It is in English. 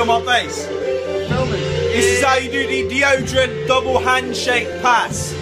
on my face. This is how you do the deodorant double handshake pass.